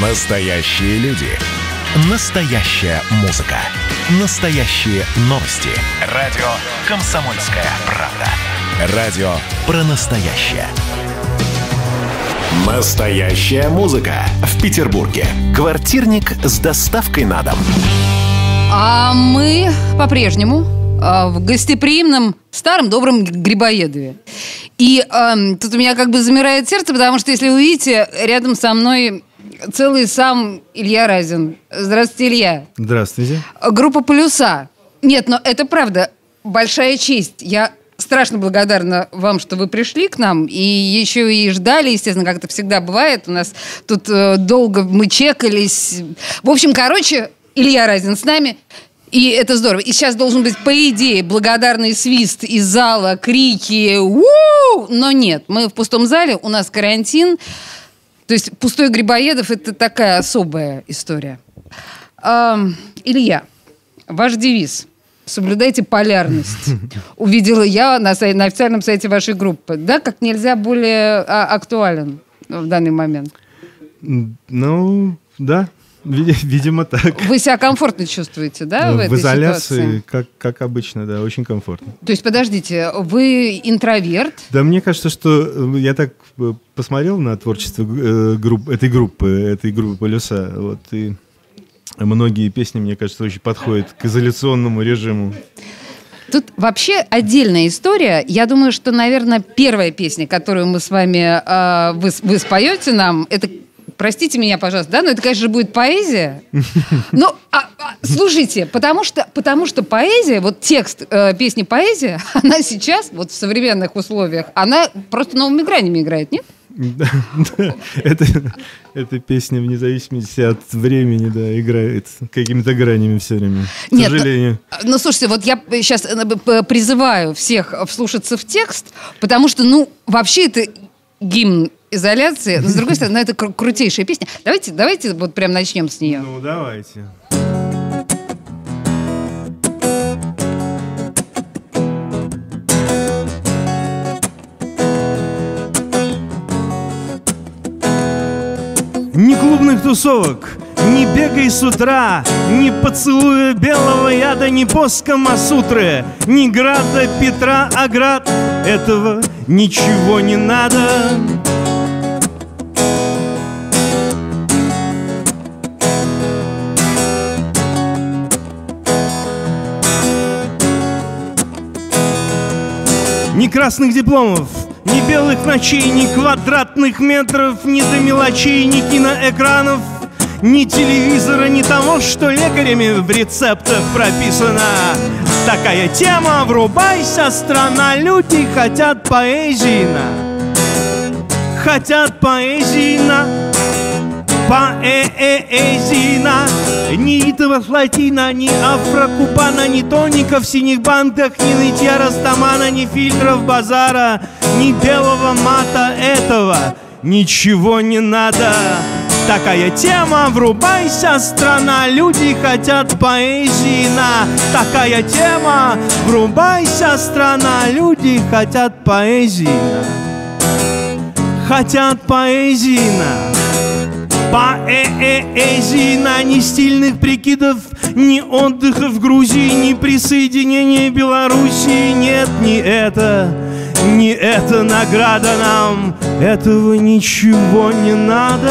Настоящие люди. Настоящая музыка. Настоящие новости. Радио «Комсомольская правда». Радио про настоящее. Настоящая музыка. В Петербурге. Квартирник с доставкой на дом. А мы по-прежнему а, в гостеприимном старом добром Грибоедове. И эм, тут у меня как бы замирает сердце, потому что, если вы видите, рядом со мной целый сам Илья Разин. Здравствуйте, Илья. Здравствуйте. Группа «Полюса». Нет, но это правда большая честь. Я страшно благодарна вам, что вы пришли к нам и еще и ждали, естественно, как это всегда бывает. У нас тут э, долго мы чекались. В общем, короче, Илья Разин с нами. И это здорово. И сейчас должен быть, по идее, благодарный свист из зала, крики, у но нет. Мы в пустом зале, у нас карантин. То есть пустой Грибоедов – это такая особая история. Эм, Илья, ваш девиз «Соблюдайте полярность». Увидела я на, сай- на официальном сайте вашей группы. Да, как нельзя более а, актуален в данный момент. Ну, да, видимо так. Вы себя комфортно чувствуете, да, в, в этой изоляции, ситуации? как, как обычно, да, очень комфортно. То есть, подождите, вы интроверт, Да, мне кажется, что э, я так э, посмотрел на творчество э, групп, этой группы, этой группы Полюса, вот, и многие песни, мне кажется, очень подходят к изоляционному режиму. Тут вообще отдельная история. Я думаю, что, наверное, первая песня, которую мы с вами э, вы, вы споете нам, это Простите меня, пожалуйста, да, но это, конечно же, будет поэзия. Но а, а, слушайте, потому что, потому что поэзия, вот текст э, песни поэзия, она сейчас, вот в современных условиях, она просто новыми гранями играет, нет? Да, да. Это, эта песня, вне зависимости от времени, да, играет какими-то гранями все время. К Нет, ну- сожалению. Ну, слушайте, вот я сейчас призываю всех вслушаться в текст, потому что, ну, вообще это гимн изоляции, но, с другой стороны, ну, это кру- крутейшая песня. Давайте, давайте вот прям начнем с нее. Ну, давайте. Ни клубных тусовок, ни бегай с утра, ни поцелуя белого яда, ни поска Масутры, ни града Петра Аград. Этого ничего не надо. Ни красных дипломов, ни белых ночей, ни квадратных метров, ни до мелочей, ни киноэкранов, ни телевизора, ни того, что лекарями в рецептах прописано. Такая тема, врубайся, страна, люди хотят поэзии на, хотят поэзии на, поэзина Ни итого флотина, ни афрокупана Ни тоников в синих банках, ни нытья растамана Ни фильтров базара, ни белого мата этого Ничего не надо Такая тема, врубайся, страна Люди хотят поэзии на Такая тема, врубайся, страна Люди хотят поэзии на. Хотят поэзии на. Поэзии на. Ни стильных прикидов, ни отдыха в Грузии, ни присоединения Белоруссии. Нет ни это, ни это награда нам, этого ничего не надо.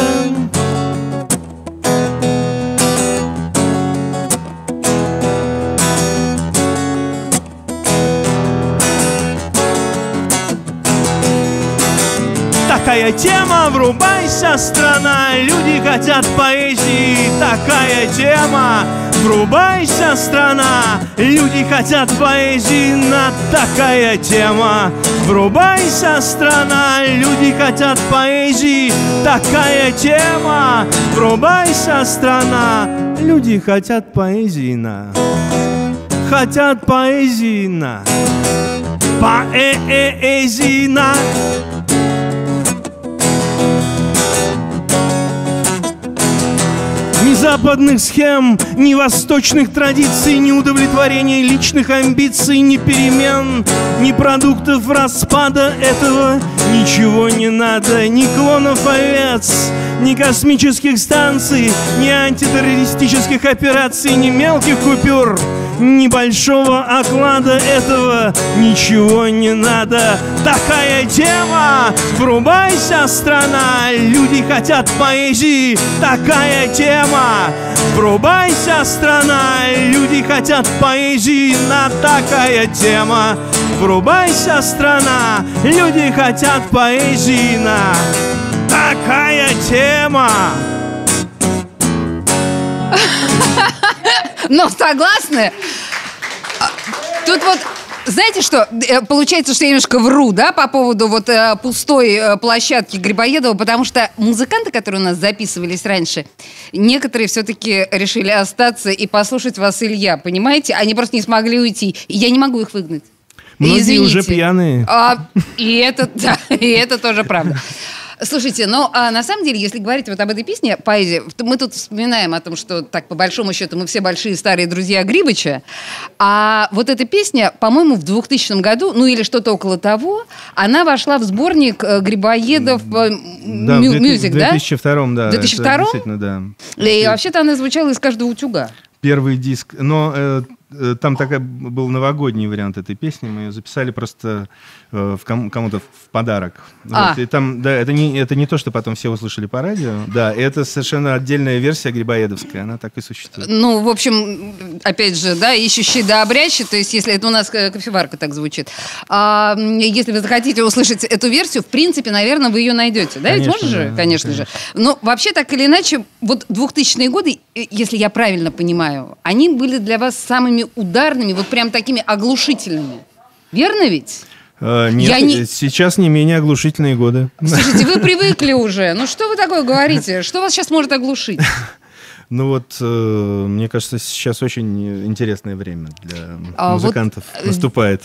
Такая тема, врубайся, страна, люди хотят поэзии. Такая тема, врубайся, страна, люди хотят поэзии. На такая тема, врубайся, страна, люди хотят поэзии. Такая тема, врубайся, страна, люди хотят поэзии. На хотят поэзии. На поэзии. На Ни западных схем, ни восточных традиций, ни удовлетворения личных амбиций, ни перемен, ни продуктов распада этого ничего не надо, ни клонов овец, ни космических станций, ни антитеррористических операций, ни мелких купюр небольшого оклада этого ничего не надо. Такая тема, врубайся, страна, люди хотят поэзии. Такая тема, врубайся, страна, люди хотят поэзии. На такая тема, врубайся, страна, люди хотят поэзии. На такая тема. Но согласны? А, Тут вот знаете что, Э, получается, что я немножко вру, да, по поводу вот э, пустой э, площадки Грибоедова, потому что музыканты, которые у нас записывались раньше, некоторые все-таки решили остаться и послушать вас, Илья, понимаете? Они просто не смогли уйти. И я не могу их выгнать. Многие Извините. уже пьяные. А, и это, да, и это тоже правда. Слушайте, ну, а на самом деле, если говорить вот об этой песне «Поэзия», то мы тут вспоминаем о том, что так, по большому счету, мы все большие старые друзья Грибыча, а вот эта песня, по-моему, в 2000 году, ну или что-то около того, она вошла в сборник э, Грибоедов э, Да, в мю- 2000 мюзик, да? 2002, да. В 2002? это да. И вообще-то она звучала из каждого утюга. Первый диск. Но э, там такая был новогодний вариант этой песни. Мы ее записали просто э, в кому- кому-то в подарок. А. Вот, и там, да, это не, это не то, что потом все услышали по радио. Да, это совершенно отдельная версия Грибоедовская. Она так и существует. Ну, в общем, опять же, да, ищущий да обрящий, то есть если это у нас э, кофеварка так звучит. А, если вы захотите услышать эту версию, в принципе, наверное, вы ее найдете, да? Ведь Конечно, можно же? да, конечно, же. Но вообще, так или иначе, вот 2000-е годы, э, если я правильно понимаю, они были для вас самыми ударными, вот прям такими оглушительными. Верно ведь? Э, нет, Я не- сейчас не менее оглушительные годы. Слушайте, вы привыкли уже. Ну что вы такое говорите? Что вас сейчас может оглушить? Ну вот, э, мне кажется, сейчас очень интересное время для А вот, музыкантов э, наступает.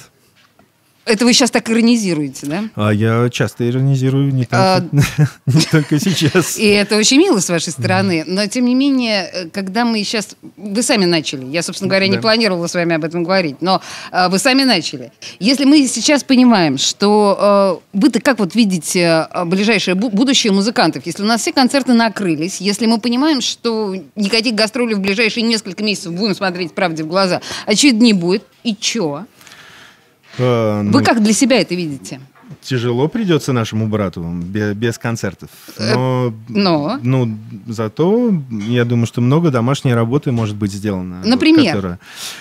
Это вы сейчас так иронизируете, да? А я часто иронизирую, не А, только, не только сейчас. И это очень мило с вашей стороны. Но, тем не менее, когда мы сейчас... Вы сами начали. Я, собственно говоря, не Да. планировала с вами об этом говорить. Но э, вы сами начали. Если мы сейчас понимаем, что э, вы-то как вот видите ближайшее бу- будущее музыкантов, если у нас все концерты накрылись, если мы понимаем, что никаких гастролей в ближайшие несколько месяцев будем смотреть правде в глаза, очевидно, не будет, и чё? Э, Вы ну, как для себя это видите? Тяжело придется нашему брату бе- без, концертов. Э, Но, но? ну, зато я думаю, что много домашней работы может быть сделано. вот, Например? которая-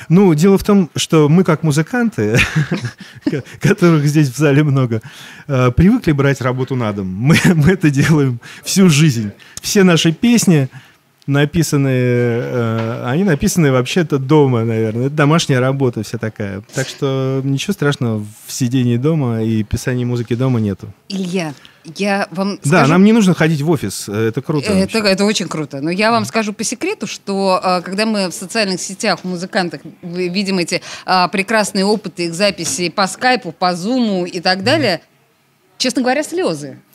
Ну, дело в том, что мы как музыканты, ко- которых здесь в зале много, э, привыкли брать работу на дом. Мы, мы это делаем всю жизнь. Все наши песни написанные, э, они написаны вообще-то дома, наверное. Это домашняя работа вся такая. Так что ничего страшного в сидении дома и писании музыки дома нету. Илья, я вам Да, скажу... нам не нужно ходить в офис. э, Это круто. Это, вообще. это очень круто. Но я вам скажу по секрету, что а, когда мы в социальных сетях, в музыкантах вы- видим эти а, прекрасные опыты их записи по скайпу, по зуму и так далее, честно говоря, слезы Э,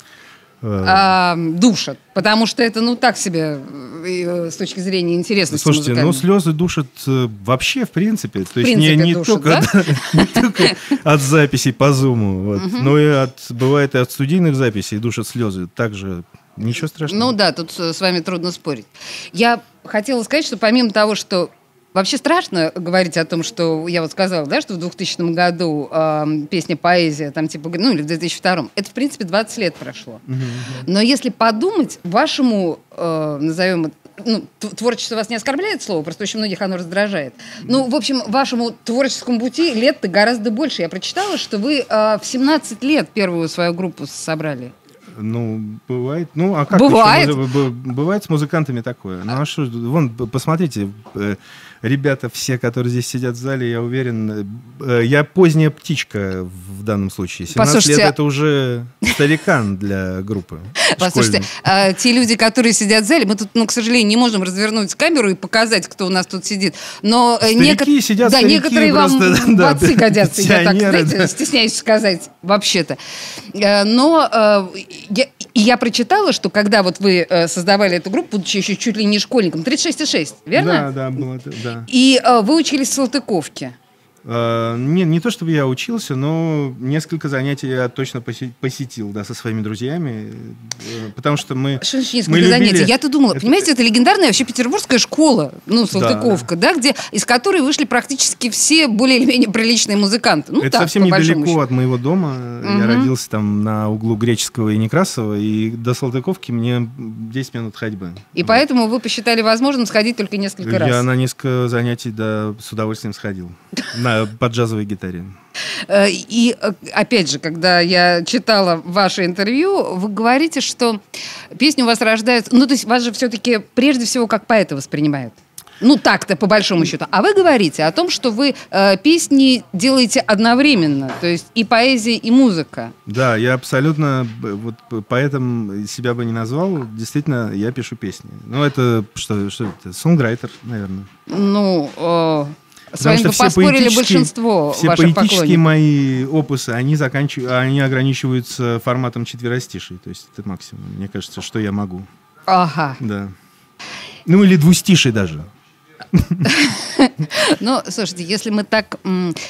а, душат. Потому что это, ну, так себе э, с точки зрения интересности Слушайте, ну слезы душат э, вообще в принципе. То есть принципе не, не, душат, только, да? не только от записей по зуму, вот, но и от бывает и от студийных записей душат слезы. Также ничего страшного. Ну да, тут с вами трудно спорить. Я хотела сказать, что помимо того, что вообще страшно говорить о том, что я вот сказала, да, что в 2000 году эм, песня «Поэзия», там типа, ну или в 2002, это в принципе 20 лет прошло. Но если подумать, вашему, э, назовем ну, творчество вас не оскорбляет слово, просто очень многих оно раздражает. Ну, в общем, вашему творческому пути лет-то гораздо больше. Я прочитала, что вы э, в 17 лет первую свою группу собрали. Ну, бывает. Ну, а как Бывает. еще? Бывает с музыкантами такое. Ну, а что, вон, посмотрите, э, ребята все, которые здесь сидят в зале, я уверен, э, я поздняя птичка в данном случае. 17 Послушайте, лет это уже старикан для группы. Послушайте, а, те люди, которые сидят в зале, мы тут, ну, к сожалению, не можем развернуть камеру и показать, кто у нас тут сидит. Но э, Старики сидят, да, старики некоторые вам в да, отцы годятся, я так, знаете, да. стесняюсь сказать, вообще-то. Э, Но э, Я, я прочитала, что когда вот вы э, создавали эту группу, будучи еще чуть ли не школьником, 36,6, верно? Да, да, было, да. И э, вы учились в Салтыковке. Э, Не, не то чтобы я учился, но несколько занятий я точно посе- посетил, да, со своими друзьями, э, потому что мы... Что значит несколько мы любили- занятий? Я-то думала, Это- понимаете, это легендарная вообще петербургская школа, ну, Салтыковка, да, где, из которой вышли практически все более или менее приличные музыканты. Ну, это так, совсем недалеко счету. от моего дома. Мгм. Я родился там на углу Греческого и Некрасова, и до Салтыковки мне 10 минут ходьбы. И Вот. поэтому вы посчитали возможным сходить только несколько Я раз. на несколько занятий да, с удовольствием сходил. На, под джазовой гитаре. Э, И э, опять же, когда я читала ваше интервью, вы говорите, что песни у вас рождаются... Ну, то есть вас же все-таки прежде всего как поэта воспринимают. Ну, так-то, по большому счету. А вы говорите о том, что вы э, песни делаете одновременно. То есть и поэзия, и музыка. Да, я абсолютно б- вот поэтом себя бы не назвал. Действительно, я пишу песни. Ну, это что, что это? Сонграйтер, наверное. Ну, э, с Потому вами что бы все поспорили большинство Все ваших поэтические поклонников. мои опусы, они, заканчив... они ограничиваются форматом четверостишей. То есть это максимум. Мне кажется, что я могу. Ага. Да. Ну, или двустишей даже. Ну, слушайте, если мы так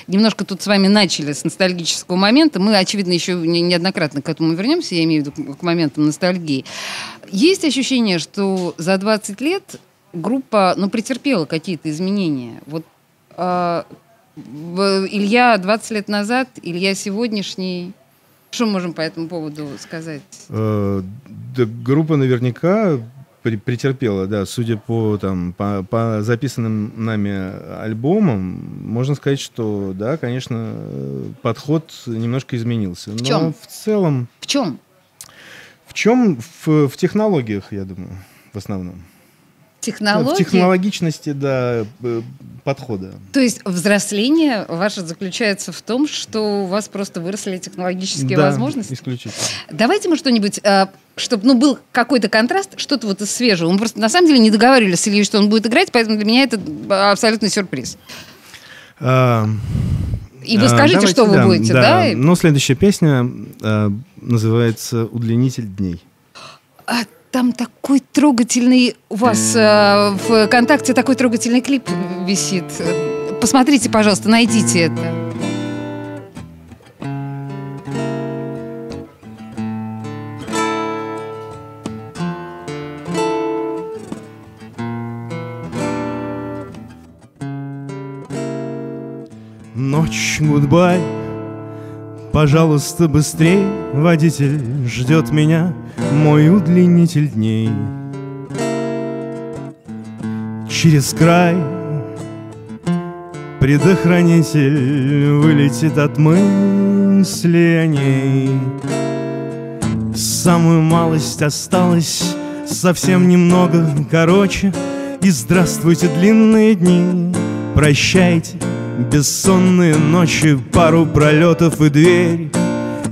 немножко тут с вами начали с ностальгического момента, мы, очевидно, еще не- неоднократно к этому вернемся, я имею в виду к- моментам ностальгии. Есть ощущение, что за 20 лет группа, ну, претерпела какие-то изменения. Вот Илья 20 лет назад, Илья сегодняшний. Что мы можем по этому поводу сказать? Э, да, группа наверняка при- претерпела, да, судя по, там, по, по записанным нами альбомам, можно сказать, что, да, конечно, подход немножко изменился. Но чем? в целом, В чем? в чем? В, в технологиях, я думаю, в основном. В Технологии? технологичности, да, э, подхода. То есть взросление ваше заключается в том, что у вас просто выросли технологические Да, возможности? исключительно. Давайте мы что-нибудь, чтобы ну, был какой-то контраст, что-то вот из свежего. Мы просто на самом деле не договаривались с Ильей, что он будет играть, поэтому для меня это а, абсолютный сюрприз. А, И вы а, скажите, давайте, что вы будете, да? Ну, следующая песня а, называется «Удлинитель дней». А там такой трогательный у вас э, в ВКонтакте такой трогательный клип висит. Посмотрите, пожалуйста, найдите это. Ночь, гудбай, пожалуйста, быстрей. Водитель ждет меня, мой удлинитель дней. Через край предохранитель Вылетит от мысли о ней. Самую малость осталось Совсем немного. Короче И здравствуйте длинные дни. Прощайте бессонные ночи Пару пролетов и дверь.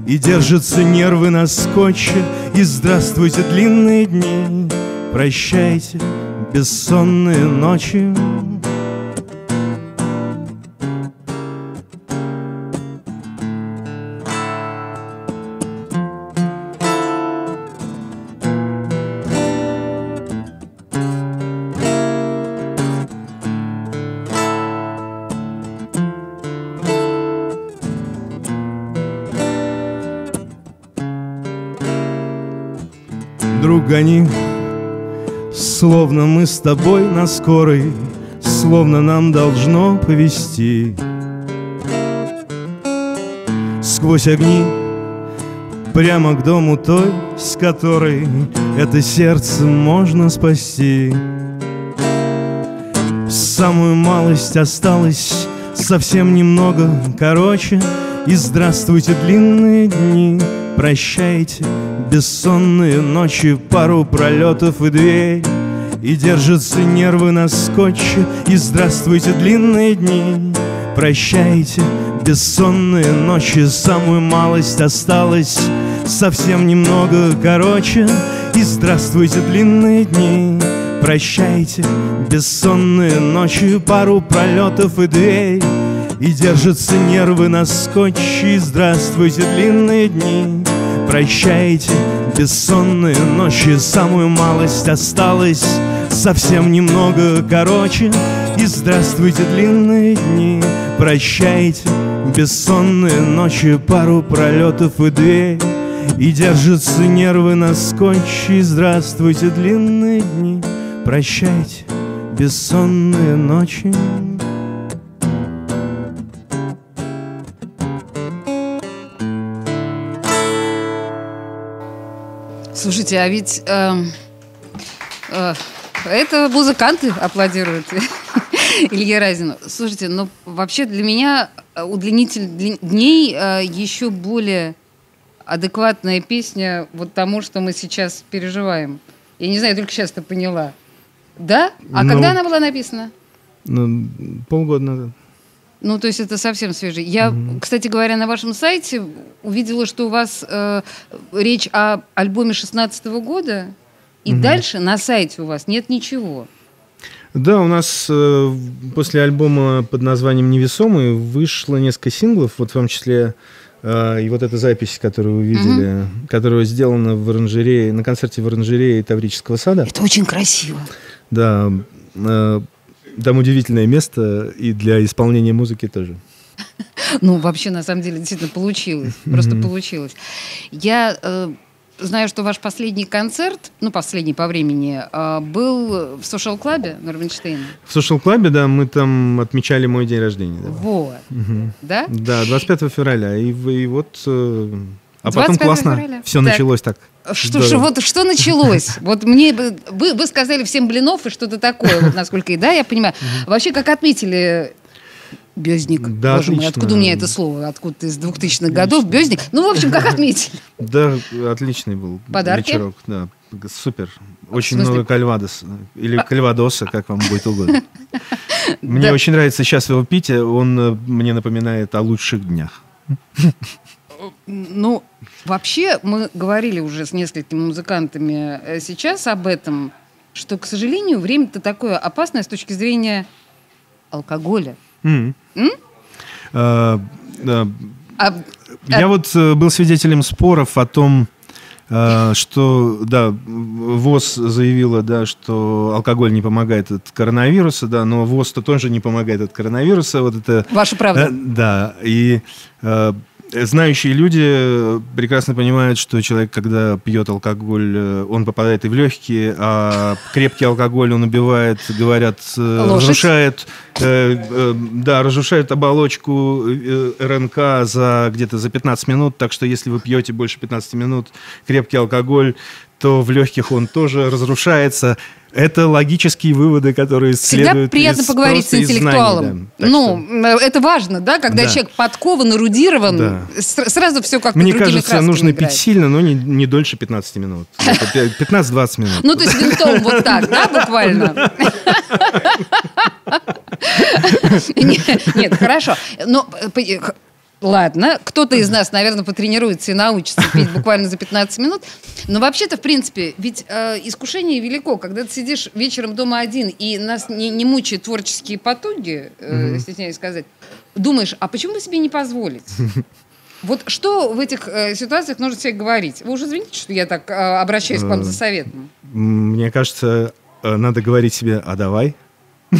И держатся нервы на скотче И здравствуйте длинные дни. Прощайте бессонные ночи гони. Словно мы с тобой на скорой Словно нам должно повести. Сквозь огни Прямо к дому той, с которой Это сердце можно спасти. Самую малость осталось Совсем немного. Короче И здравствуйте длинные дни. Прощайте бессонные ночи Пару пролетов и дверь. И держатся нервы на скотче И здравствуйте длинные дни. Прощайте бессонные ночи Самую малость осталось Совсем немного короче. И здравствуйте длинные дни. Прощайте бессонные ночи Пару пролетов и дверь. И держатся нервы на скотче И Здравствуйте длинные дни Прощайте Бессонные ночи, самую малость осталось. Совсем немного короче И здравствуйте длинные дни. Прощайте бессонные ночи Пару пролетов и дверь И держатся нервы на скотче Здравствуйте длинные дни. Прощайте бессонные ночи Слушайте, а ведь э, э, это музыканты аплодируют Илье Разину. Слушайте, ну вообще для меня удлинитель дней э, еще более адекватная песня вот тому, что мы сейчас переживаем. Я не знаю, только сейчас это поняла. Да? А ну, когда она была написана? Ну, полгода назад. Ну, то есть это совсем свежий. Я, mm-hmm. кстати говоря, на вашем сайте увидела, что у вас э, речь о альбоме 16 года, и mm-hmm. дальше на сайте у вас нет ничего. Да, у нас э, после альбома под названием «Невесомый» вышло несколько синглов, вот в том числе э, и вот эта запись, которую вы видели, mm-hmm. которая сделана в оранжерее, на концерте в оранжерее Таврического сада. Это очень красиво. Да, э, там удивительное место и для исполнения музыки тоже. Ну, вообще, на самом деле, действительно получилось. Просто получилось. Я э, знаю, что ваш последний концерт, ну, последний по времени, э, был в Social Клабе на Рубинштейна. В Social Клабе, да, мы там отмечали мой день рождения. Да. Вот. Угу. Да? Да, 25 февраля. И, и вот... Э, а потом классно февраля. все так. началось так. Что, что, вот что началось? Вот мне вы, вы сказали всем блинов и что-то такое, вот насколько и да, я понимаю. Вообще, как отметили Бездник. Да, Боже мой, откуда у меня это слово? Откуда из 2000-х годов? Бездник. Ну, в общем, как отметили. Да, отличный был Подарки? вечерок. Да, супер. Очень много кальвадоса. Или кальвадоса, как вам будет угодно. Мне очень нравится сейчас его пить. Он э, мне напоминает о лучших днях. Ну, вообще, мы говорили уже с несколькими музыкантами э, сейчас об этом, что, к сожалению, время-то такое опасное с точки зрения алкоголя. Mm. Mm? А, а, Я а... вот э, был свидетелем споров о том, Uh, что, да, ВОЗ заявила, да, что алкоголь не помогает от коронавируса, да, но ВОЗ-то тоже не помогает от коронавируса. Вот это, Ваша правда. Uh, да, и uh, знающие люди э, прекрасно понимают, что человек, когда пьет алкоголь, э, он попадает и в легкие, а крепкий алкоголь он убивает, говорят, э, Лошадь. разрушает, э, да, разрушает оболочку РНК за где-то за 15 минут, так что если вы пьете больше 15 минут крепкий алкоголь, то в легких он тоже разрушается. Это логические выводы, которые Всегда следуют приятно из, поговорить с интеллектуалом. Знаний, да. Ну, что... это важно, да, когда да. человек подкован, эрудирован, да. сразу все как-то Мне кажется, нужно играет. пить сильно, но не, не дольше 15 минут. 15-20 минут. Ну, то есть винтом вот так, да, буквально? Нет, хорошо. Но э, Ладно, кто-то из нас, наверное, потренируется и научится пить буквально за 15 минут. Но вообще-то, в принципе, ведь э, искушение велико. Когда ты сидишь вечером дома один, и нас не, не мучают творческие потуги, э, mm-hmm. стесняюсь сказать, думаешь, а почему бы себе не позволить? Вот что в этих э, ситуациях нужно себе говорить? Вы уже извините, что я так э, обращаюсь к вам за э, советом. Мне кажется, э, надо говорить себе, а давай.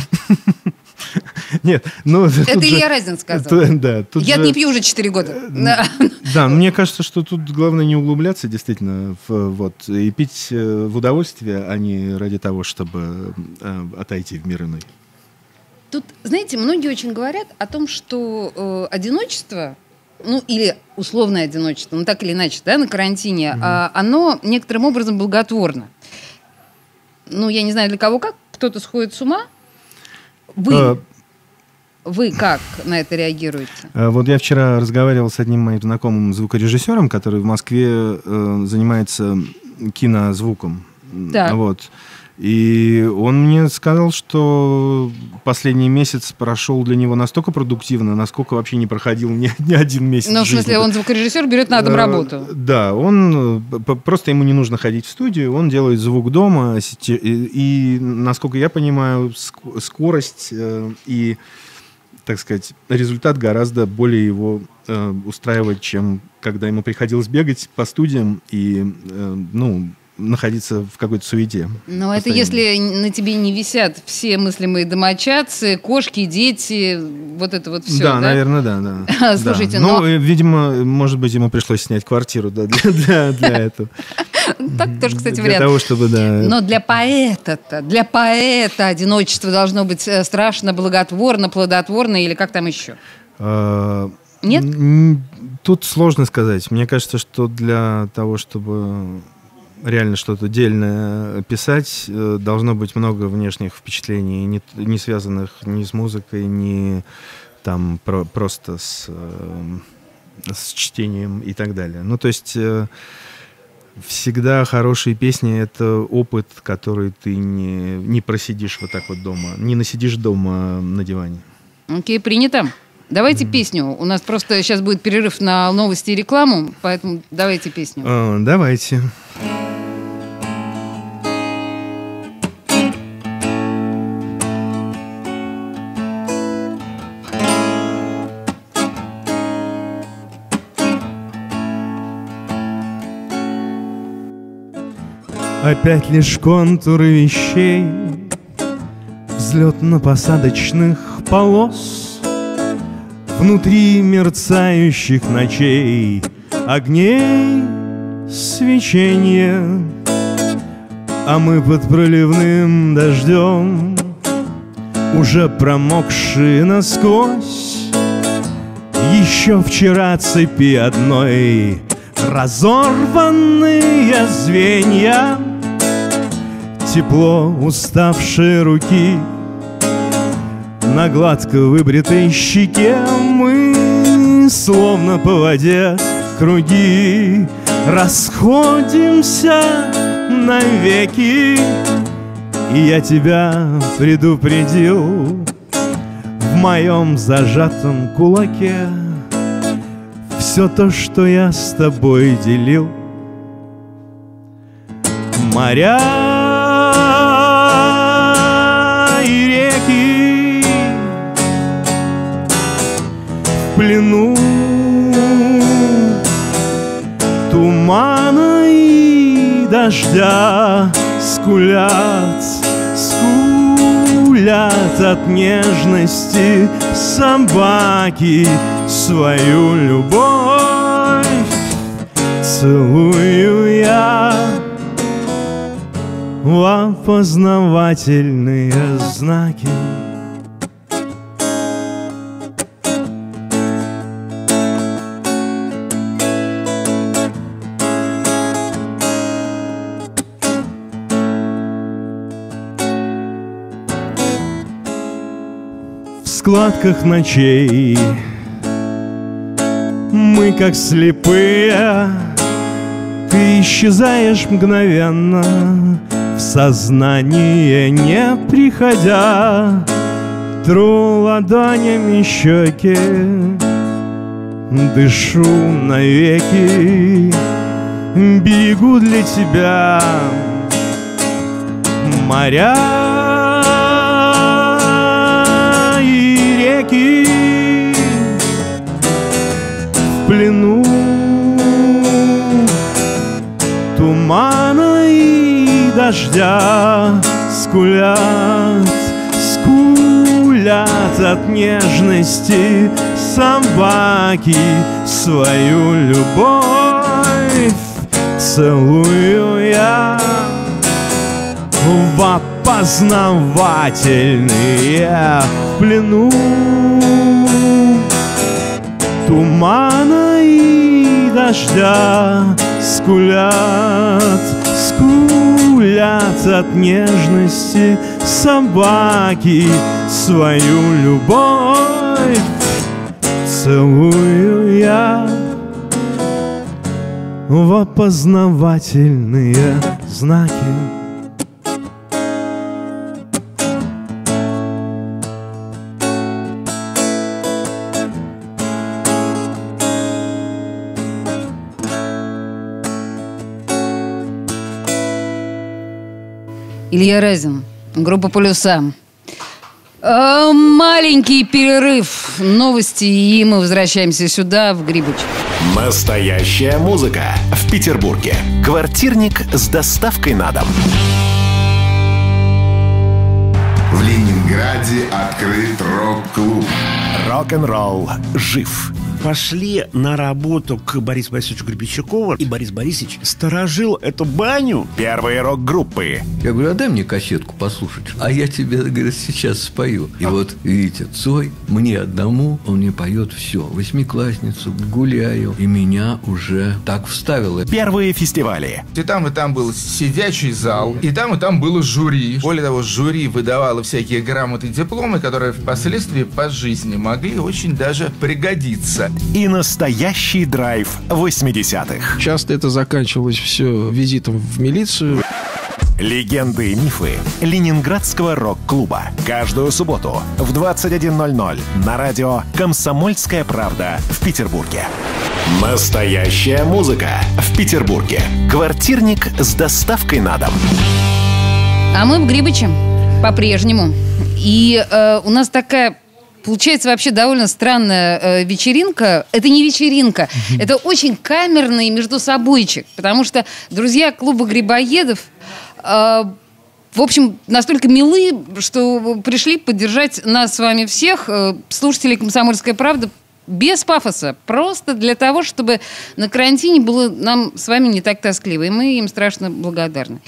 Нет, ну... Это Илья Разин сказал. Да, Я не пью уже 4 года. Э, да, мне кажется, что тут главное не углубляться действительно вот и пить э, в удовольствие, а не ради того, чтобы э, отойти в мир иной. Тут, знаете, многие очень говорят о том, что одиночество ну или условное одиночество, ну так или иначе, да, на карантине, а, оно некоторым образом благотворно. Ну, я не знаю для кого как, кто-то сходит с ума. Вы а, вы как на это реагируете? Э, вот я вчера разговаривал с одним моим знакомым звукорежиссером, который в Москве э, занимается кинозвуком. Так. Вот. И он мне сказал, что последний месяц прошел для него настолько продуктивно, насколько вообще не проходил ни, ни один месяц. Ну, в смысле, он звукорежиссер берет на дом э, работу. Да, он просто ему не нужно ходить в студию, он делает звук дома. И, и насколько я понимаю, скорость и так сказать, результат гораздо более его э, устраивать, чем когда ему приходилось бегать по студиям и, э, ну, находиться в какой-то суете. Но это если на тебе не висят все мыслимые домочадцы, кошки, дети, вот это вот все. Да, да? наверное, да, да. Слушайте, да. но... Ну, видимо, может быть, ему пришлось снять квартиру да, для, для, для этого. Так тоже, кстати, вариант. Для того, чтобы, да. Но для поэта-то, для поэта одиночество должно быть э, страшно благотворно, плодотворно или как там еще? А, Нет? Тут сложно сказать. Мне кажется, что для того, чтобы реально что-то дельное писать, э, должно быть много внешних впечатлений, не, не связанных ни с музыкой, ни там про, просто с, э, с чтением и так далее. Ну, то есть э, всегда хорошие песни — это опыт, который ты не, не просидишь вот так вот дома, не насидишь дома на диване. Окей, okay, принято. Давайте mm-hmm. песню. У нас просто сейчас будет перерыв на новости и рекламу, поэтому давайте песню. Uh, давайте. Опять лишь контуры вещей. Взлетно-посадочных полос. Внутри мерцающих ночей Огней свечения А мы под проливным дождем Уже промокшие насквозь. Еще вчера цепи одной Разорванные звенья тепло уставшие руки. На гладко выбритой щеке мы Словно по воде круги. Расходимся навеки. И я тебя предупредил В моем зажатом кулаке. Все то, что я с тобой делил. Моря плену Тумана и дождя скулят, скулят от нежности собаки свою любовь целую я в опознавательные знаки. Складках ночей. Мы как слепые Ты исчезаешь мгновенно. В сознание не приходя Тру ладонями щеки. Дышу навеки Бегу для тебя. Моря плену тумана и дождя Скулят, скулят от нежности Собаки свою любовь. Целую я в опознавательные плену Тумана дождя скулят, скулят от нежности собаки свою любовь целую я в опознавательные знаки. Илья Разин, группа «Полюса». Э, маленький перерыв. Новости, и мы возвращаемся сюда, в Грибыч. Настоящая музыка в Петербурге. Квартирник с доставкой на дом. В Ленинграде открыт рок-клуб. Рок-н-ролл жив пошли на работу к Борису Борисовичу Гребенщикову, и Борис Борисович сторожил эту баню. Первые рок-группы. Я говорю, а дай мне кассетку послушать. А я тебе, говорит, сейчас спою. И вот, видите, Цой мне одному, он мне поет все. Восьмиклассницу, гуляю. И меня уже так вставило. Первые фестивали. И там, и там был сидячий зал, и там, и там было жюри. Более того, жюри выдавало всякие грамоты и дипломы, которые впоследствии по жизни могли очень даже пригодиться и настоящий драйв 80-х. Часто это заканчивалось все визитом в милицию. Легенды и мифы Ленинградского рок-клуба. Каждую субботу в 21.00 на радио «Комсомольская правда» в Петербурге. Настоящая музыка в Петербурге. Квартирник с доставкой на дом. А мы в Грибыче по-прежнему. И э, у нас такая Получается вообще довольно странная э, вечеринка. Это не вечеринка, это очень камерный между собойчик, потому что друзья клуба грибоедов э, в общем, настолько милы, что пришли поддержать нас с вами всех, э, слушателей «Комсомольская правда», без пафоса, просто для того, чтобы на карантине было нам с вами не так тоскливо. И мы им страшно благодарны.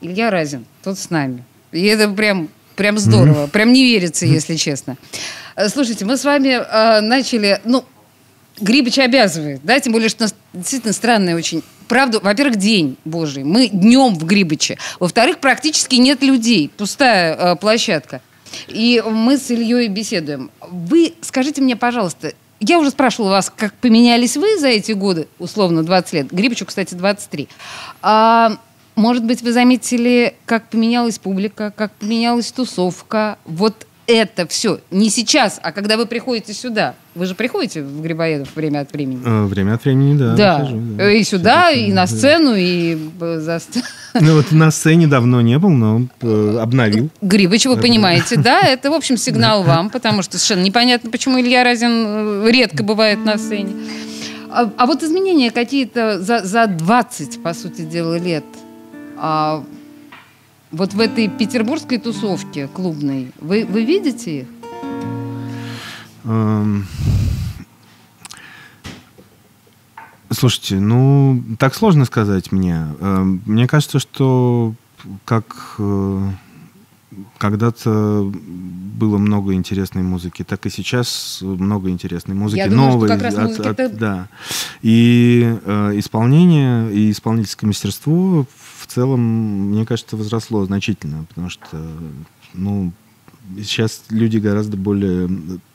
Илья Разин тут с нами. И это прям, прям здорово, mm-hmm. прям не верится, если честно. Э, слушайте, мы с вами э, начали, ну, Грибыч обязывает, да, тем более, что у нас действительно странная очень правда, во-первых, день Божий. Мы днем в Грибыче. Во-вторых, практически нет людей. Пустая э, площадка. И мы с Ильей беседуем. Вы скажите мне, пожалуйста, я уже спрашивала вас, как поменялись вы за эти годы, условно, 20 лет. Грибычу, кстати, 23. А, может быть, вы заметили, как поменялась публика, как поменялась тусовка. Вот это все не сейчас, а когда вы приходите сюда. Вы же приходите в Грибоедов время от времени? Э, время от времени, да. Да. Хожу, да. И сюда, и на сцену, и за Ну вот на сцене давно не был, но э, обновил. Грибыч, вы понимаете, да? Это, в общем, сигнал вам, потому что совершенно непонятно, почему Илья Разин э, редко бывает на сцене. А, а вот изменения какие-то за, за 20, по сути дела, лет а, вот в этой петербургской тусовке клубной, вы, вы видите их? Эм... Слушайте, ну, так сложно сказать мне. Эм, мне кажется, что как э, когда-то было много интересной музыки, так и сейчас много интересной музыки. Я думаю, новой, что как раз от, от, да. И э, исполнение, и исполнительское мастерство в целом, мне кажется, возросло значительно, потому что, ну, сейчас люди гораздо более,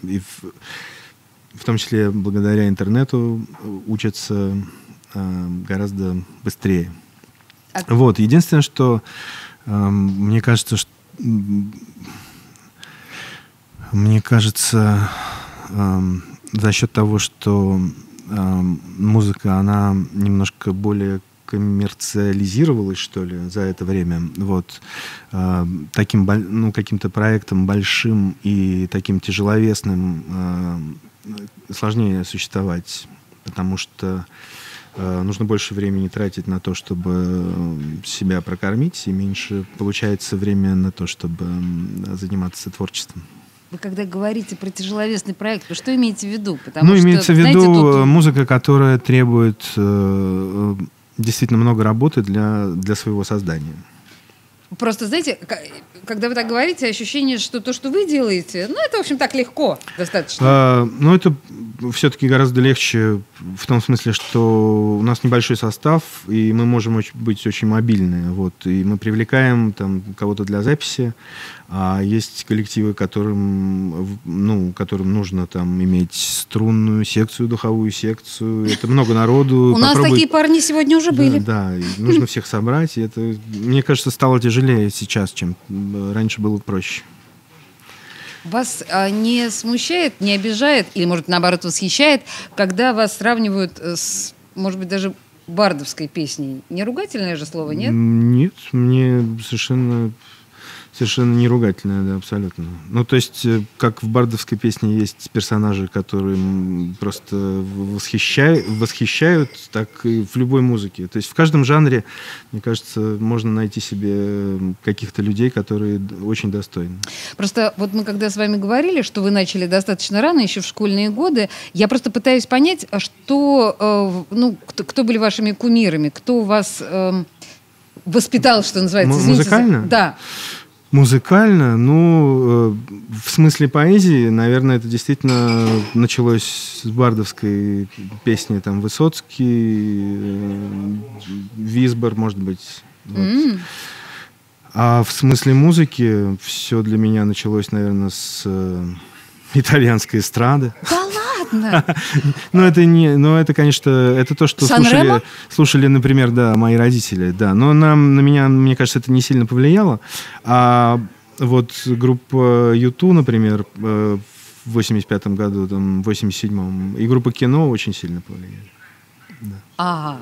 и в, в том числе благодаря интернету, учатся э, гораздо быстрее. А... Вот, единственное, что э, мне кажется, что мне кажется, э, за счет того, что э, музыка, она немножко более коммерциализировалось, что ли, за это время. Вот. Э, таким, ну, каким-то проектом большим и таким тяжеловесным э, сложнее существовать, потому что нужно больше времени тратить на то, чтобы себя прокормить, и меньше получается время на то, чтобы заниматься творчеством. Вы когда говорите про тяжеловесный проект, вы что имеете в виду? Потому ну, что, имеется в виду знаете, тут... музыка, которая требует э, действительно много работы для, для своего создания. Просто, знаете, когда вы так говорите, ощущение, что то, что вы делаете, ну, это, в общем, так легко достаточно. А, ну, это все-таки гораздо легче в том смысле, что у нас небольшой состав, и мы можем быть очень мобильны. Вот, и мы привлекаем там, кого-то для записи, а есть коллективы, которым, ну, которым нужно там, иметь струнную секцию, духовую секцию. Это много народу. У нас такие парни сегодня уже были. Да, нужно всех собрать. Это, мне кажется, стало тяжелее сейчас, чем раньше было проще. Вас а, не смущает, не обижает, или, может, наоборот, восхищает, когда вас сравнивают с, может быть, даже бардовской песней? Не ругательное же слово, нет? Нет, мне совершенно Совершенно не ругательное, да, абсолютно. Ну, то есть, э, как в бардовской песне есть персонажи, которые просто восхищают, восхищают, так и в любой музыке. То есть в каждом жанре, мне кажется, можно найти себе каких-то людей, которые очень достойны. Просто вот мы когда с вами говорили, что вы начали достаточно рано, еще в школьные годы, я просто пытаюсь понять, а что, э, ну, кто, кто были вашими кумирами, кто вас э, воспитал, что называется. М- музыкально? Да. Музыкально, ну, э, в смысле поэзии, наверное, это действительно началось с бардовской песни, там, Высоцкий, э, Висбор, может быть. Вот. Mm. А в смысле музыки все для меня началось, наверное, с э, итальянской эстрады. Да ладно? Ну, это не, ну, это, конечно, это то, что слушали, слушали, например, да, мои родители, да. Но нам, на меня, мне кажется, это не сильно повлияло. А вот группа Юту, например, э, в 85-м году, там, в 87-м, и группа Кино очень сильно повлияли. Да. Ага.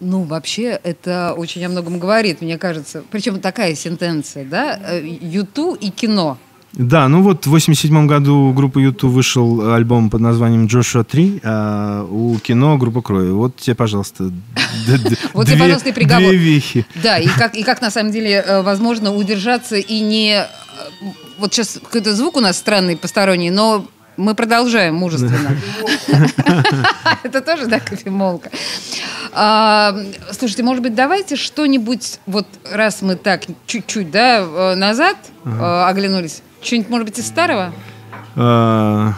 Ну, вообще, это очень о многом говорит, мне кажется. Причем такая сентенция, да? Э, Юту и кино. Да, ну вот в 87 году у группы YouTube вышел альбом под названием Joshua 3, а у кино группа Крови. Вот тебе, пожалуйста, Вот тебе, пожалуйста, и приговор. Две вехи. Да, и как, и как на самом деле э, возможно удержаться и не... Э, вот сейчас какой-то звук у нас странный, посторонний, но мы продолжаем мужественно. Это тоже, да, кофемолка. А, слушайте, может быть, давайте что-нибудь, вот раз мы так чуть-чуть, да, э, назад оглянулись, что-нибудь, может быть, из старого? А,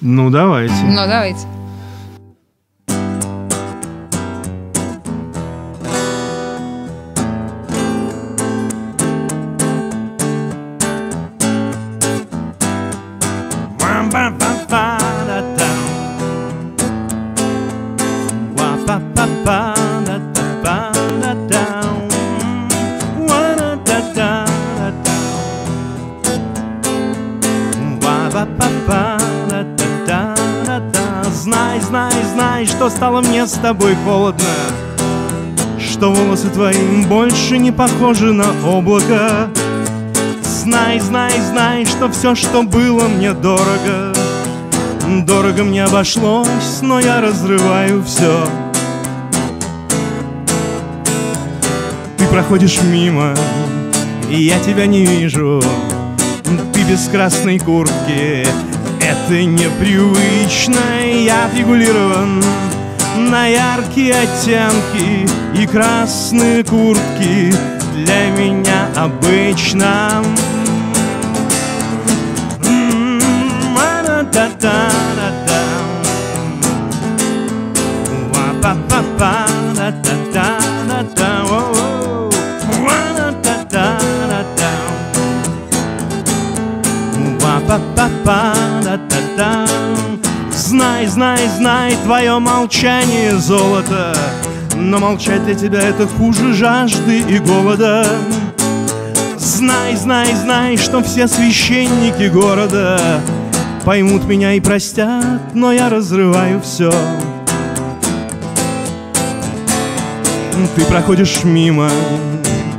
ну, давайте. Ну, давайте. Тобой холодно Что волосы твои больше не похожи на облако. Знай, знай, знай, что все, что было мне дорого Дорого мне обошлось, но я разрываю все Ты проходишь мимо, и я тебя не вижу. Ты без красной куртки, это непривычно, я отрегулирован на яркие оттенки и красные куртки для меня обычно. Па-па-па-да-да-да Знай, знай, знай, твое молчание золото. Но молчать для тебя это хуже жажды и голода. Знай, знай, знай, что все священники города Поймут меня и простят, но я разрываю все Ты проходишь мимо,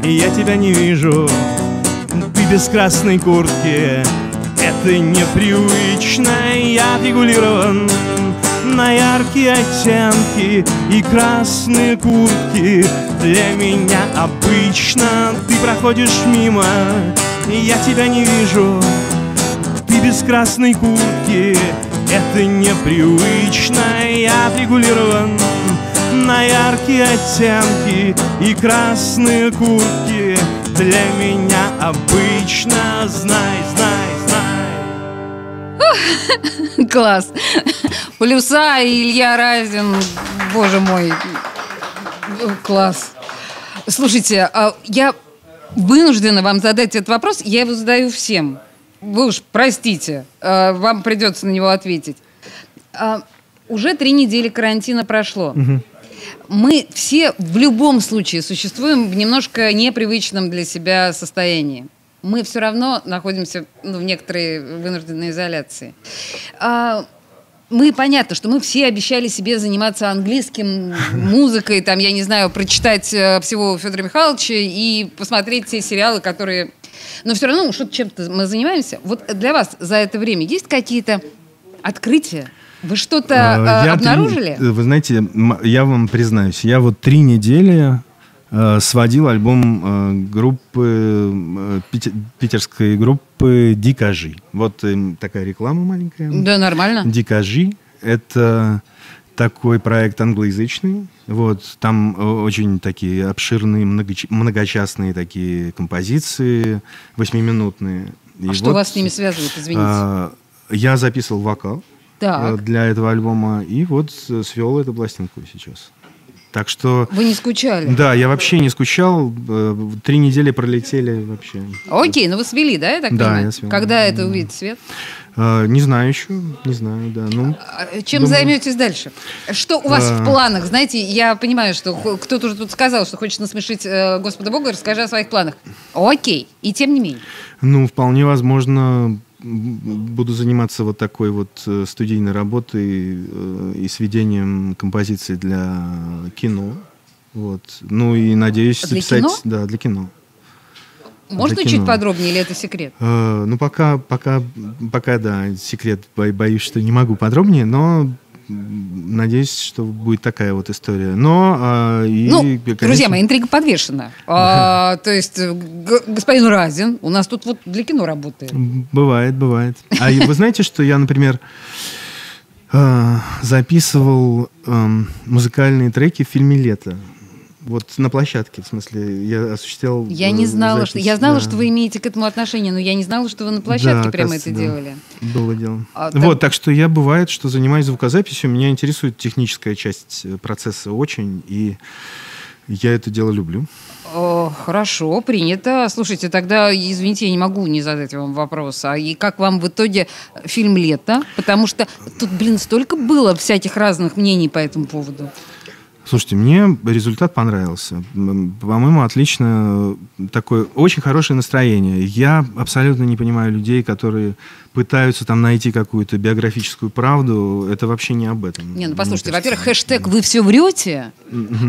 и я тебя не вижу. Ты без красной куртки, это непривычно, я регулирован на яркие оттенки и красные куртки. Для меня обычно ты проходишь мимо, я тебя не вижу. Ты без красной куртки, это непривычно, я отрегулирован на яркие оттенки и красные куртки. Для меня обычно, знай, знай Класс. Плюса и Илья Разин. Боже мой. Класс. Слушайте, а я вынуждена вам задать этот вопрос. Я его задаю всем. Вы уж простите, а, вам придется на него ответить. А, уже три недели карантина прошло. Мы все в любом случае существуем в немножко непривычном для себя состоянии мы все равно находимся ну, в некоторой вынужденной изоляции. А, мы понятно, что мы все обещали себе заниматься английским, музыкой, там, я не знаю, прочитать э, всего Федора Михайловича и посмотреть те сериалы, которые Но все равно что-то чем-то мы занимаемся. Вот для вас за это время есть какие-то открытия? Вы что-то э, Я обнаружили? три- вы знаете, я вам признаюсь, я вот три недели э, сводил альбом э, группы, э, пите- питерской группы «Дикажи». Вот такая реклама маленькая. Да, нормально. Дикажи — это такой проект англоязычный. Вот, там э, очень такие обширные, многоч- многочастные такие композиции, восьмиминутные. И А что вот, вас с ними связывает, извините? я записывал вокал Так. э, для этого альбома и вот э, свел эту пластинку сейчас. Так что, Вы не скучали? да, я вообще не скучал. э, Три недели пролетели вообще. Окей, ну вы свели, да, я так Да, понимаю? я свел. Когда это увидит свет? Э, Не знаю еще, не знаю, да. Ну, А Чем Думаю- займетесь дальше? Что у вас А. в планах? Знаете, я понимаю, что кто-то уже тут сказал, что хочет насмешить э, Господа Бога, расскажи о своих планах. Окей, и тем не менее. Ну, вполне возможно, буду заниматься вот такой вот э, студийной работой э, и сведением композиций для кино. Вот. Ну и надеюсь Для записать... кино? Да, для кино. Можно Для чуть кино. подробнее или это секрет? Э, ну, пока, пока, пока, да, секрет, бо- боюсь, что не могу подробнее, но надеюсь, что будет такая вот история. Но а, и, ну, конечно, друзья мои, интрига подвешена. А, то есть, э, господин Разин у нас тут вот для кино работает. Бывает, бывает. А вы знаете, что я, например, э, записывал эм, музыкальные треки в фильме «Лето». Вот на площадке, в смысле, я осуществлял... Я э, не знала, запись, что... Я знала, да. что вы имеете к этому отношение, но я не знала, что вы на площадке Да, прямо это да. делали. Было дело. А вот, так- так что я бывает, что занимаюсь звукозаписью, меня интересует техническая часть э, процесса очень, и я это дело люблю. О, хорошо, принято. Слушайте, тогда, извините, я не могу не задать вам вопрос. А и как вам в итоге фильм «Лето»? Потому что тут, блин, столько было всяких разных мнений по этому поводу. Слушайте, мне результат понравился. По-моему, отлично. Такое очень хорошее настроение. Я абсолютно не понимаю людей, которые пытаются там найти какую-то биографическую правду. Это вообще не об этом. Не, ну послушайте, во-первых, хэштег «Вы все врете»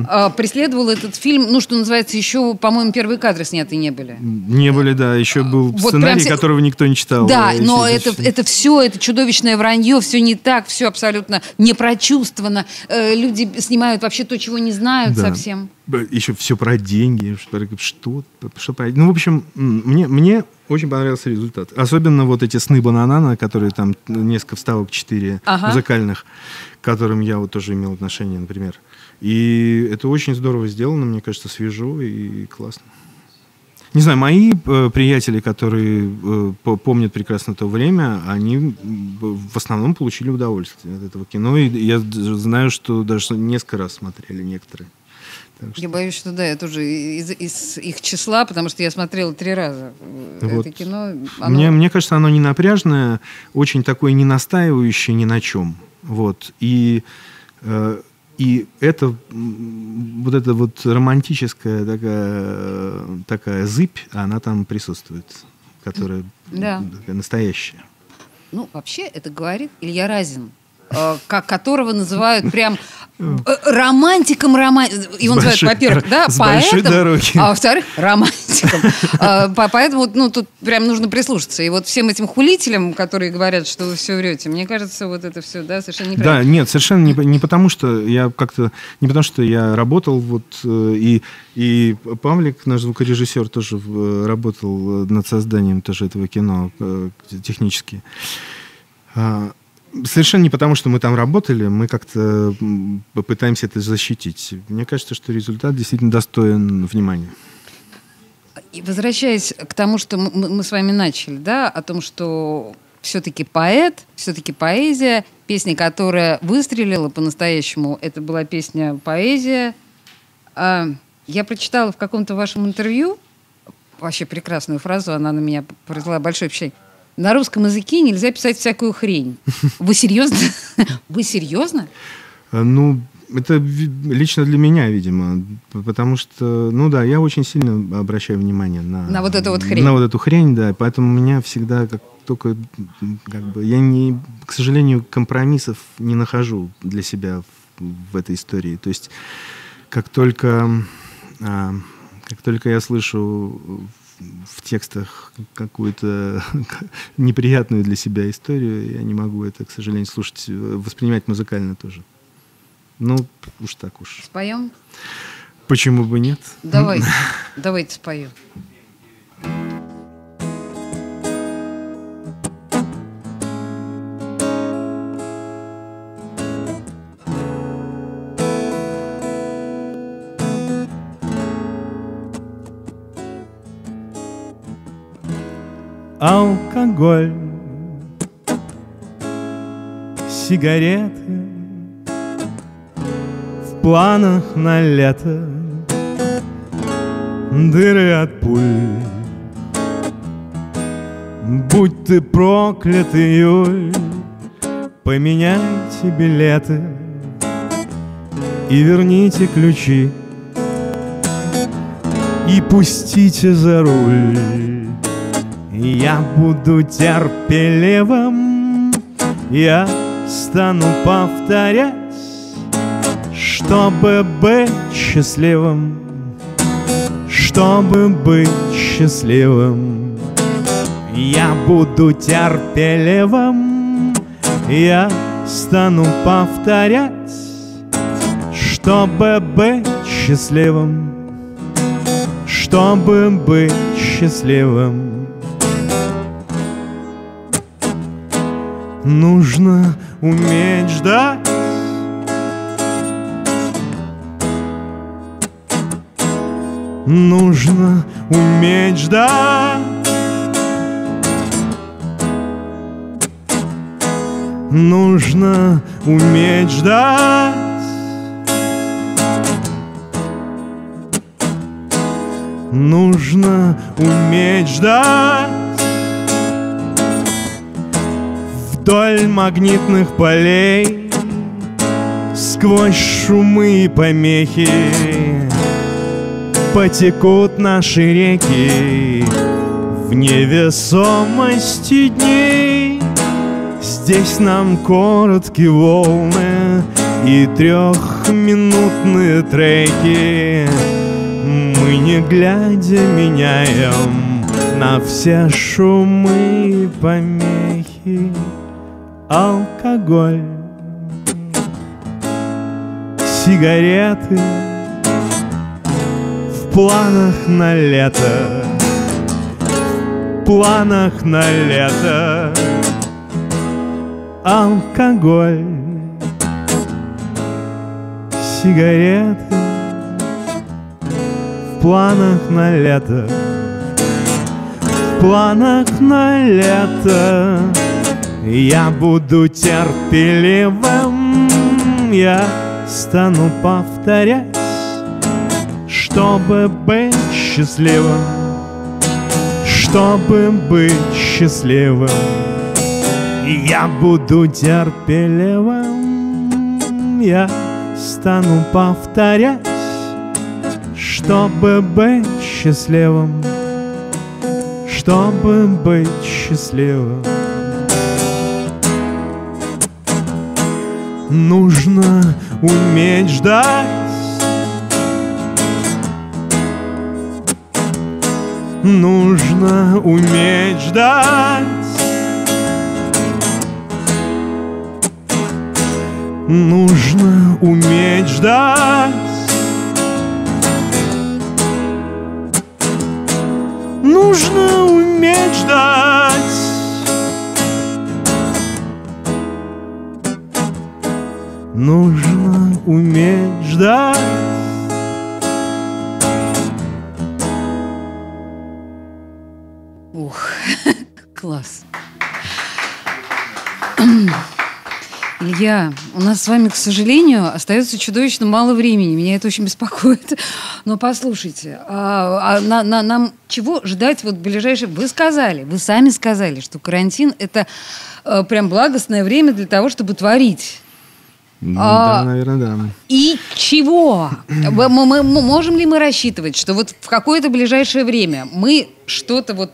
а, преследовал этот фильм, ну, что называется, еще, по-моему, первые кадры сняты не были. Не были, да. Еще был Вот сценарий, прям которого никто не читал. Да, Э, но это, это все, это чудовищное вранье, все не так, все абсолютно не прочувствовано. Э, люди снимают вообще то, чего не знают Да. совсем. Еще все про деньги. Что, что, что про... Ну, в общем, мне, мне очень понравился результат. Особенно вот эти сны бананана, которые там несколько вставок, четыре Ага. музыкальных, к которым я вот тоже имел отношение, например. И это очень здорово сделано, мне кажется, свежо и классно. Не знаю, мои э, приятели, которые э, по- помнят прекрасно то время, они в основном получили удовольствие от этого кино. И я знаю, что даже несколько раз смотрели некоторые. Так что- Я боюсь, что да, я тоже из, из их числа, потому что я смотрела три раза э, Вот. это кино. Оно- Мне, мне кажется, оно не напряжное, очень такое не настаивающее ни на чем. Вот. И, э, и это вот эта вот романтическая такая, такая зыбь, она там присутствует, которая Да. настоящая. Ну, вообще, это говорит Илья Разин, как которого называют прям э, романтиком роман... С называют, большой- во-первых, да, с поэтом, дороги. а во-вторых, романтиком. Э, по- Поэтому, ну, тут прям нужно прислушаться. И вот всем этим хулителям, которые говорят, что вы все врете, мне кажется, вот это все, да, совершенно Да, неправильно. нет, совершенно не, не потому, что я как-то... Не потому, что я работал вот... э, И, и Павлик, наш звукорежиссер, тоже э, работал э, над созданием тоже этого кино э, технически. Совершенно не потому, что мы там работали, мы как-то попытаемся это защитить. Мне кажется, что результат действительно достоин внимания. И возвращаясь к тому, что мы, мы с вами начали, да, о том, что все-таки поэт, все-таки поэзия, песня, которая выстрелила по-настоящему, это была песня «Поэзия». А, я прочитала в каком-то вашем интервью вообще прекрасную фразу, она на меня произвела большое впечатление. На русском языке нельзя писать всякую хрень. Вы серьезно? Вы серьезно? А, Ну, это лично для меня, видимо, потому что, ну да, я очень сильно обращаю внимание на... На вот эту вот хрень. На вот эту хрень, да, поэтому у меня всегда как только, как бы, я не, к сожалению, компромиссов не нахожу для себя в, в этой истории. То есть, как только, а, как только я слышу в текстах какую-то неприятную для себя историю, я не могу это, к сожалению, слушать, воспринимать музыкально тоже. Ну, уж так уж. Споем? Почему бы нет? Давайте, давайте споем. Алкоголь, сигареты в планах на лето, дыры от пуль. Будь ты проклят, июль, поменяйте билеты и верните ключи и пустите за руль. Я буду терпеливым, я стану повторять, чтобы быть счастливым, чтобы быть счастливым. Я буду терпеливым, я стану повторять, чтобы быть счастливым, чтобы быть счастливым. Нужно уметь ждать. Нужно уметь ждать. Нужно уметь ждать. Нужно уметь ждать вдоль магнитных полей Сквозь шумы и помехи Потекут наши реки В невесомости дней. Здесь нам короткие волны И трехминутные треки. Мы не глядя меняем На все шумы и помехи алкоголь, сигареты в планах на лето, в планах на лето, алкоголь, сигареты в планах на лето, в планах на лето. Я буду терпеливым, я стану повторять, чтобы быть счастливым, чтобы быть счастливым. Я буду терпеливым, я стану повторять, чтобы быть счастливым, чтобы быть счастливым. Нужно уметь ждать. Нужно уметь ждать. Нужно уметь ждать. Нужно уметь ждать Нужно уметь ждать Ух, класс. Илья, у нас с вами, к сожалению, остается чудовищно мало времени. Меня это очень беспокоит. Но послушайте, а, а на, на, нам чего ждать вот ближайшее? Вы сказали, вы сами сказали, что карантин – это э, прям благостное время для того, чтобы творить. Ну, А, да, наверное, да. И чего? Мы, мы- можем ли мы рассчитывать, что вот в какое-то ближайшее время мы что-то вот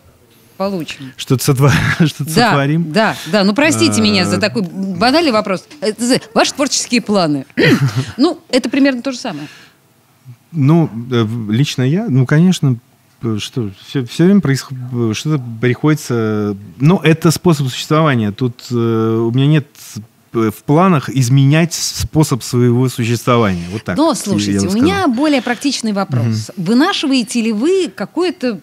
получим? Что-то сотва- что-то Да, сотворим. да, да. Ну, простите А, меня за такой банальный вопрос. За- Ваши творческие планы. Ну, это примерно то же самое. Ну, э, лично я, ну, конечно, что все, все время происходит, что-то приходится... Ну, это способ существования. Тут э, у меня нет в планах изменять способ своего существования. Вот так. Но, слушайте, у меня более практичный вопрос. Угу. Вынашиваете ли вы какой-то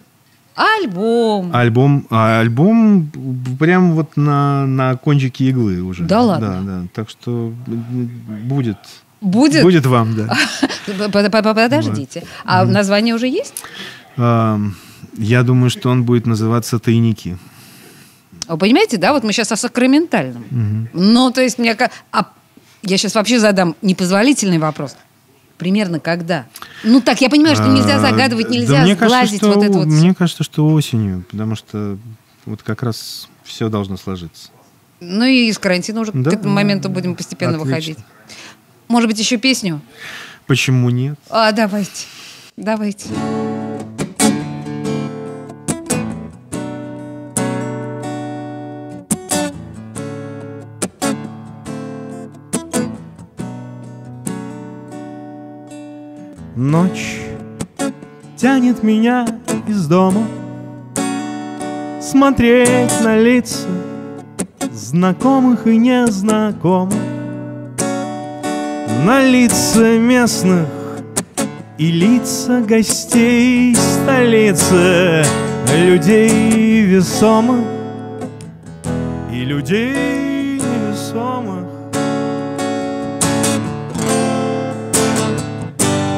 альбом? Альбом, а альбом прям вот на, на кончике иглы уже. Да ладно? Да, да. Так что будет. Будет? Будет вам, да. Подождите. А название уже есть? Я думаю, что он будет называться «Тайники». Вы понимаете, да? Вот мы сейчас о сакраментальном. Угу. Ну, то есть мне... А я сейчас вообще задам непозволительный вопрос. Примерно когда? Ну так, я понимаю, что нельзя а, загадывать, нельзя да сглазить кажется, вот это вот. Мне кажется, что осенью, потому что вот как раз все должно сложиться. Ну и из карантина уже да, к этому моменту будем постепенно отлично. выходить. Может быть, еще песню? Почему нет? А, давайте. Давайте. Ночь тянет меня из дома Смотреть на лица знакомых и незнакомых На лица местных и лица гостей столицы Людей весомых и людей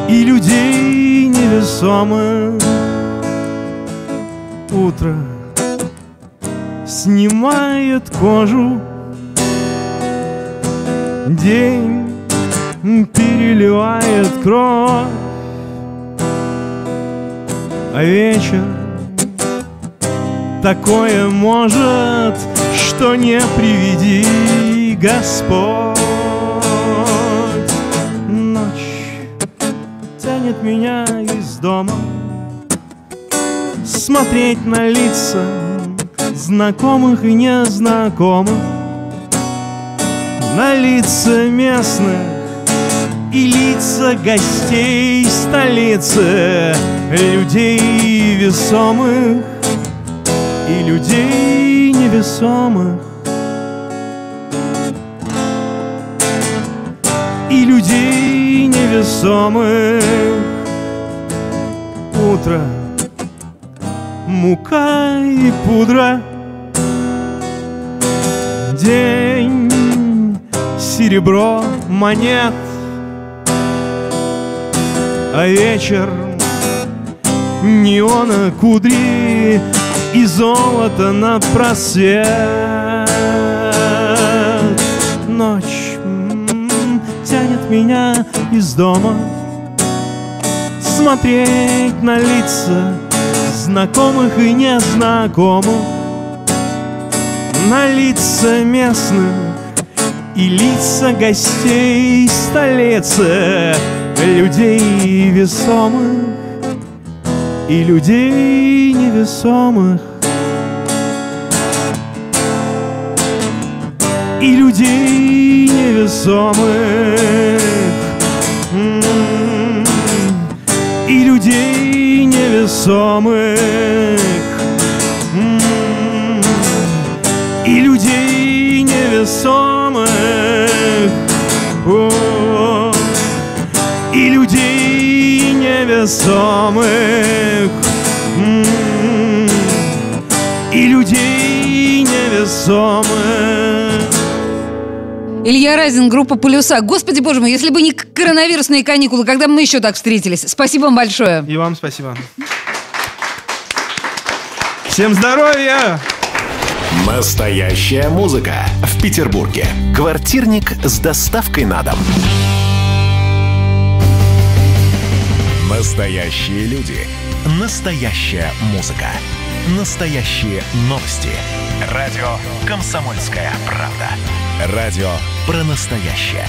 и людей невесомых. Утро снимает кожу, день переливает кровь, а вечер такое может, что не приведи Господь. Тянет меня из дома. Смотреть на лица знакомых и незнакомых. На лица местных и лица гостей столицы. Людей весомых и людей невесомых И людей невесомых. Утро Мука и пудра. День серебро монет. А вечер неона кудри И золото на просвет. Ночь меня из дома. Смотреть на лица знакомых и незнакомых, на лица местных и лица гостей столицы, людей весомых и людей невесомых. И людей невесомых. И людей невесомых. И людей невесомых. И людей невесомых. И людей невесомых Илья Разин, группа «Полюса». Господи, боже мой, если бы не коронавирусные каникулы, когда бы мы еще так встретились? Спасибо вам большое. И вам спасибо. Всем здоровья! Настоящая музыка в Петербурге. Квартирник с доставкой на дом. Настоящие люди. Настоящая музыка. Настоящие новости. Радио «Комсомольская правда». Радио про настоящее.